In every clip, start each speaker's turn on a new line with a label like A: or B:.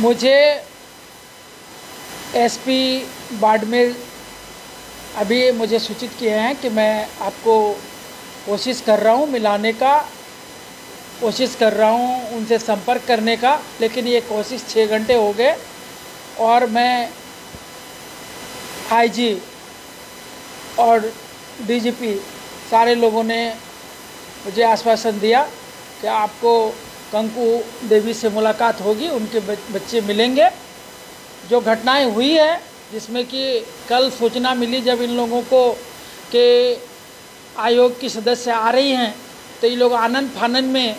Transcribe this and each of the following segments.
A: मुझे एसपी बाड़मेर अभी मुझे सूचित किए हैं कि मैं आपको कोशिश कर रहा हूँ मिलाने का, कोशिश कर रहा हूँ उनसे संपर्क करने का, लेकिन ये कोशिश छः घंटे हो गए और मैं आईजी और डीजीपी सारे लोगों ने मुझे आश्वासन दिया कि आपको कंकु देवी से मुलाकात होगी, उनके बच्चे मिलेंगे। जो घटनाएँ हुई है, जिसमें कि कल सूचना मिली जब इन लोगों को के आयोग की सदस्य आ रही हैं तो ये लोग आनंद फानंद में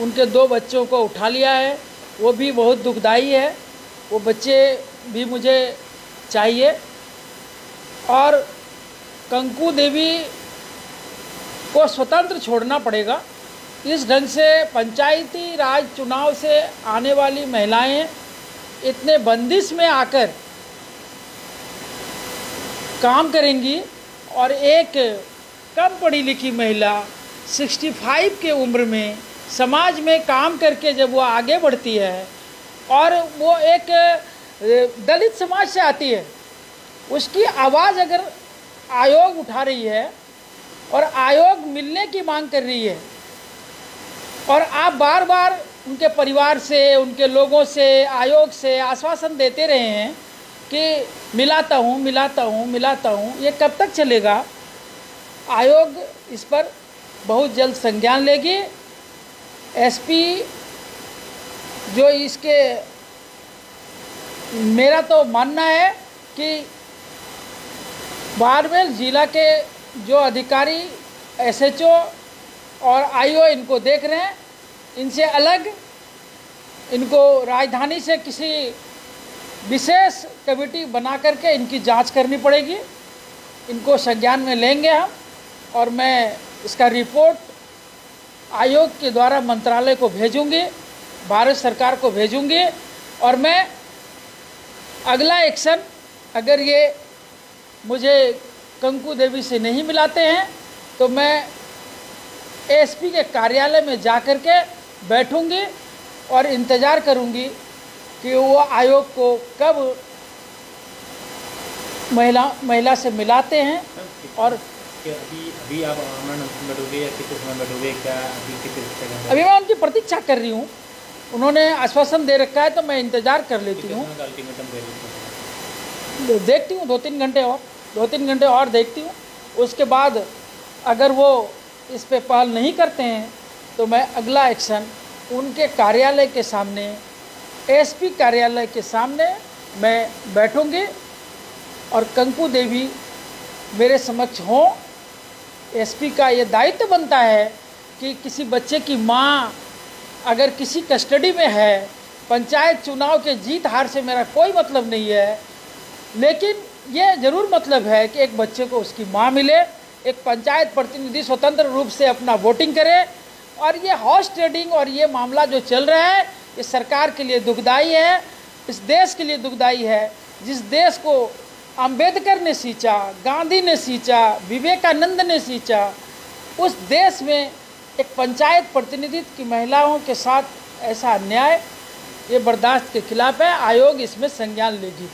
A: उनके दो बच्चों को उठा लिया है। वो भी बहुत दुखदाई है। वो बच्चे भी मुझे चाहिए। और कंकु देवी को स्वतंत्र छोड़ना पड़ेगा। इस ढंग से पंचायती राज चुनाव से आने वाली महिलाएँ इतने बंदिश में आकर काम करेंगी और एक कम पढ़ी लिखी महिला 65 के उम्र में समाज में काम करके जब वो आगे बढ़ती है और वो एक दलित समाज से आती है, उसकी आवाज़ अगर आयोग उठा रही है और आयोग मिलने की मांग कर रही है और आप बार बार उनके परिवार से, उनके लोगों से, आयोग से आश्वासन देते रहे हैं कि मिलाता हूँ मिलाता हूँ मिलाता हूँ। ये कब तक चलेगा? आयोग इस पर बहुत जल्द संज्ञान लेगी। एसपी जो इसके, मेरा तो मानना है कि बाड़मेर जिला के जो अधिकारी, एसएचओ और आईओ इनको देख रहे हैं। इनसे अलग, इनको राजधानी से किसी विशेष कमेटी बना करके इनकी जाँच करनी पड़ेगी। इनको संज्ञान में लेंगे हम और मैं इसका रिपोर्ट आयोग के द्वारा मंत्रालय को भेजूँगी, भारत सरकार को भेजूँगी और मैं अगला एक्शन, अगर ये मुझे कंकु देवी से नहीं मिलाते हैं तो मैं एसपी के कार्यालय में जा कर के बैठूँगी और इंतज़ार करूँगी कि वो आयोग को कब महिला महिला से मिलाते हैं और
B: अभी अभी आप बैठोगे या कितने समय बैठोगे क्या अभी कितने
A: अभी मैं उनकी प्रतीक्षा कर रही हूँ। उन्होंने आश्वासन दे रखा है तो मैं इंतज़ार कर लेती हूँ? देखती हूँ दो तीन घंटे और दो तीन घंटे और देखती हूँ। उसके बाद अगर वो इस पे पहल नहीं करते हैं तो मैं अगला एक्शन उनके कार्यालय के सामने एसपी कार्यालय के सामने मैं बैठूँगी और कंकु देवी मेरे समक्ष हों। एसपी का ये दायित्व बनता है कि किसी बच्चे की माँ अगर किसी कस्टडी में है, पंचायत चुनाव के जीत हार से मेरा कोई मतलब नहीं है, लेकिन ये ज़रूर मतलब है कि एक बच्चे को उसकी माँ मिले एक पंचायत प्रतिनिधि स्वतंत्र रूप से अपना वोटिंग करे और ये हाउस ट्रेडिंग और ये मामला जो चल रहा है, ये सरकार के लिए दुखदाई है, इस देश के लिए दुखदाई है। जिस देश को अंबेडकर ने सींचा, गांधी ने सींचा, विवेकानंद ने सींचा, उस देश में एक पंचायत प्रतिनिधित्व की महिलाओं के साथ ऐसा अन्याय, ये बर्दाश्त के खिलाफ है। आयोग इसमें संज्ञान लेगी।